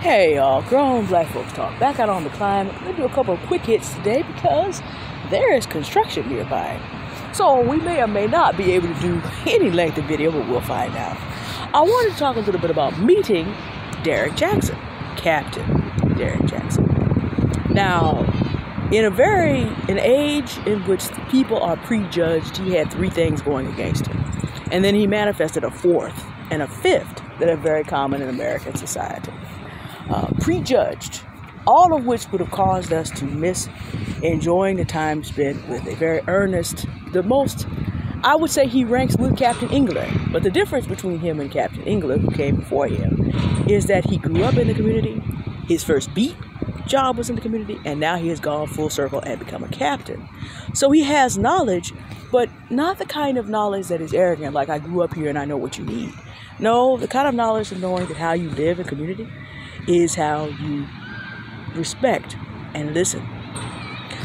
Hey y'all, grown black folks talk. Back out on the climb. I'm gonna do a couple of quick hits today because there is construction nearby. So we may or may not be able to do any length of video, but we'll find out. I wanted to talk a little bit about meeting Derrick Jackson, Captain Derrick Jackson. Now, in a very an age in which people are prejudged, he had three things going against him. And then he manifested a fourth and a fifth that are very common in American society uh, prejudged, all of which would have caused us to miss enjoying the time spent with a very earnest, the most, I would say he ranks with Captain England. But the difference between him and Captain England, who came before him, is that he grew up in the community. His first beat job was in the community, and now he has gone full circle and become a captain. So he has knowledge, but not the kind of knowledge that is arrogant, like I grew up here and I know what you need. No, the kind of knowledge of knowing that how you live in community is how you respect and listen.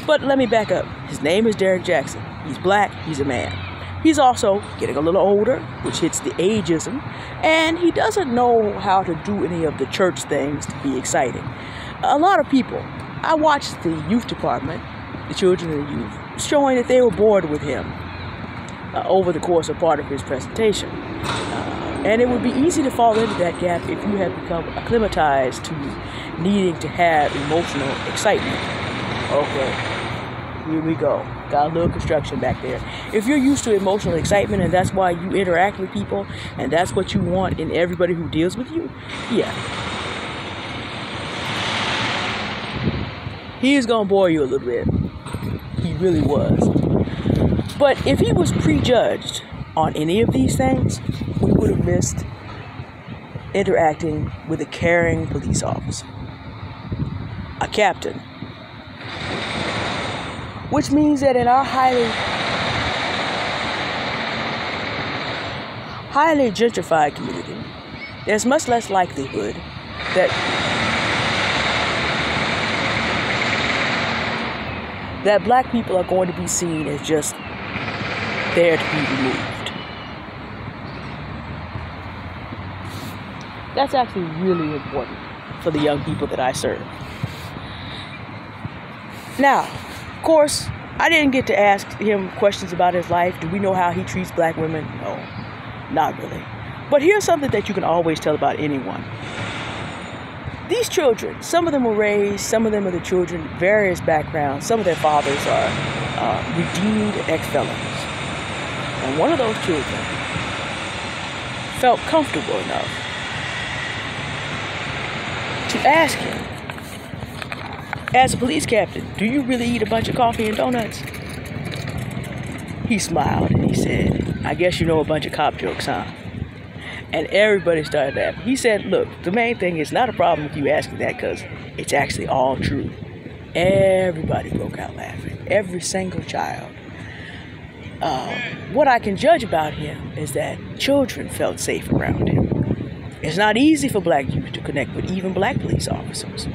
But let me back up. His name is Derrick Jackson. He's black, he's a man. He's also getting a little older, which hits the ageism, and he doesn't know how to do any of the church things to be exciting. A lot of people, I watched the youth department, the children and the youth, showing that they were bored with him uh, over the course of part of his presentation. And it would be easy to fall into that gap if you have become acclimatized to needing to have emotional excitement. Okay, here we go. Got a little construction back there. If you're used to emotional excitement and that's why you interact with people and that's what you want in everybody who deals with you, yeah. He's to bore you a little bit. He really was. But if he was prejudged on any of these things, we would have missed interacting with a caring police officer, a captain. Which means that in our highly highly gentrified community, there's much less likelihood that that black people are going to be seen as just there to be removed. That's actually really important for the young people that I serve. Now, of course, I didn't get to ask him questions about his life. Do we know how he treats black women? No, not really. But here's something that you can always tell about anyone. These children, some of them were raised, some of them are the children, various backgrounds. Some of their fathers are uh, redeemed ex felons. And one of those children felt comfortable enough to ask him, as a police captain, do you really eat a bunch of coffee and donuts? He smiled and he said, I guess you know a bunch of cop jokes, huh? And everybody started laughing. He said, Look, the main thing is not a problem with you asking that because it's actually all true. Everybody broke out laughing, every single child. Uh, what I can judge about him is that children felt safe around him. It's not easy for black youth to connect with even black police officers.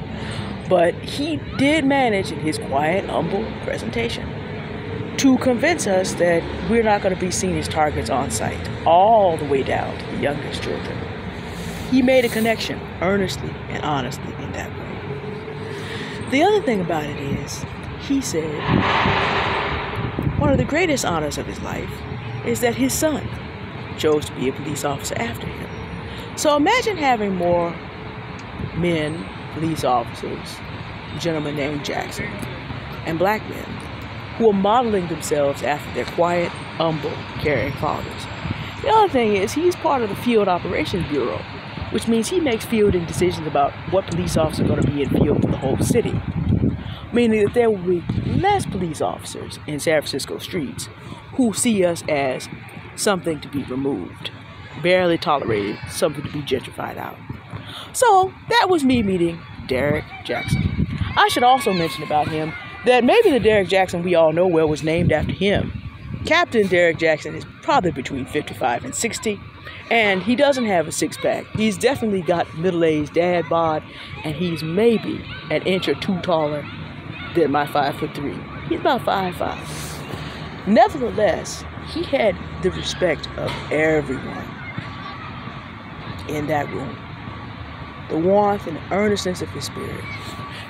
But he did manage in his quiet, humble presentation to convince us that we're not going to be seen as targets on sight, all the way down to the youngest children. He made a connection earnestly and honestly in that way. The other thing about it is, he said, one of the greatest honors of his life is that his son chose to be a police officer after him. So imagine having more men, police officers, gentlemen named Jackson, and black men who are modeling themselves after their quiet, humble, caring fathers. The other thing is he's part of the Field Operations Bureau, which means he makes fielding decisions about what police officers are going to be in field for the whole city. Meaning that there will be less police officers in San Francisco streets who see us as something to be removed barely tolerated something to be gentrified out. So that was me meeting Derrick Jackson. I should also mention about him that maybe the Derrick Jackson we all know well was named after him. Captain Derrick Jackson is probably between 55 and 60, and he doesn't have a six pack. He's definitely got middle aged dad bod, and he's maybe an inch or two taller than my five foot three. He's about five five. Nevertheless, he had the respect of everyone in that room. the warmth and earnestness of his spirit.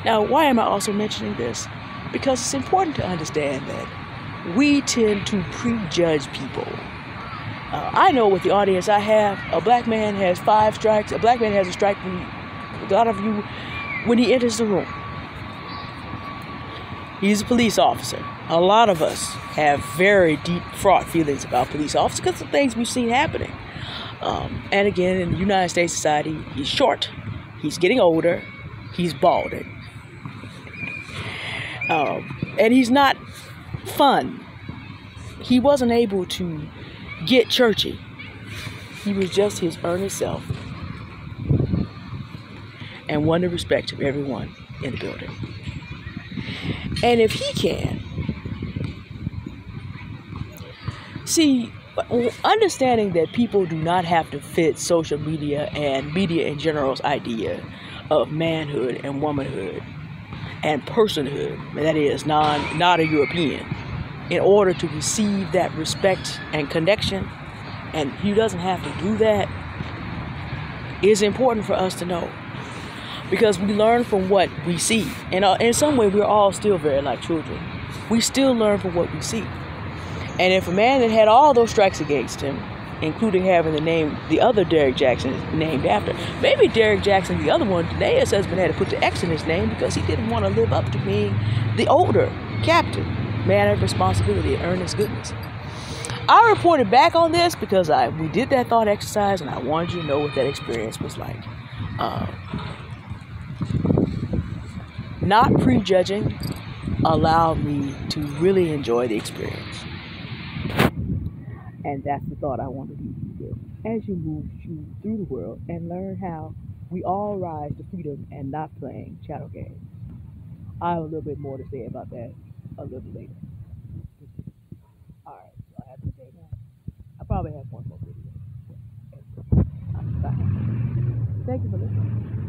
Now, why am I also mentioning this? Because it's important to understand that we tend to prejudge people. Uh, I know with the audience I have, a black man has five strikes. A black man has a strike when a lot of you when he enters the room. He's a police officer. A lot of us have very deep, fraught feelings about police officers because of things we've seen happening. Um, and again, in the United States society, he's short, he's getting older, he's balding. Um, and he's not fun. He wasn't able to get churchy. He was just his earnest self and won the respect of everyone in the building. And if he can, see, understanding that people do not have to fit social media and media in general's idea of manhood and womanhood and personhood, that is, non not a European, in order to receive that respect and connection, and he doesn't have to do that, is important for us to know because we learn from what we see. And uh, in some way, we're all still very like children. We still learn from what we see. And if a man that had all those strikes against him, including having the name, the other Derrick Jaxn named after, maybe Derrick Jackson, the other one, Da'Naia's husband, had to put the X in his name because he didn't want to live up to being the older captain, man of responsibility, earnest goodness. I reported back on this because I we did that thought exercise and I wanted you to know what that experience was like. Uh, not prejudging allowed me to really enjoy the experience. And that's the thought I wanted you get as you move through the world and learn how we all rise to freedom and not playing shadow games. I have a little bit more to say about that a little later. All right, so I have to say now. I probably have one more video. Thank you for listening.